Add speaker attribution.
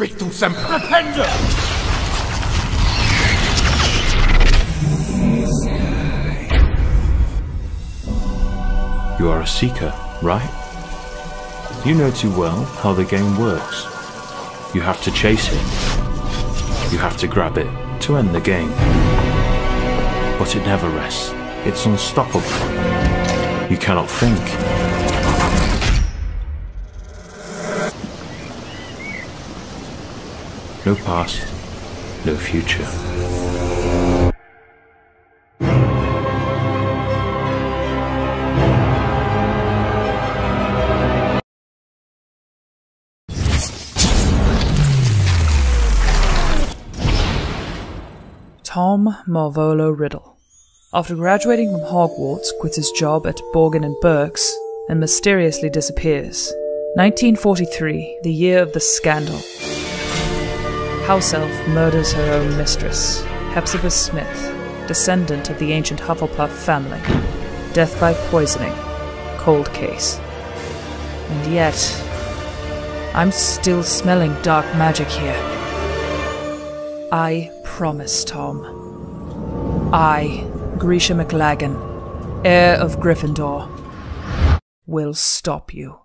Speaker 1: Victum Semper!
Speaker 2: Repender!
Speaker 3: You are a seeker, right? You know too well how the game works. You have to chase it. You have to grab it to end the game. But it never rests. It's unstoppable. You cannot think. No past, no future.
Speaker 4: Tom Marvolo Riddle. After graduating from Hogwarts, quits his job at Borgin and Burke's and mysteriously disappears. 1943, the year of the scandal. House Elf murders her own mistress, Hepzibah Smith, descendant of the ancient Hufflepuff family. Death by poisoning. Cold case. And yet, I'm still smelling dark magic here. I promise, Tom. I, Grisha McLaggen, heir of Gryffindor, will stop you.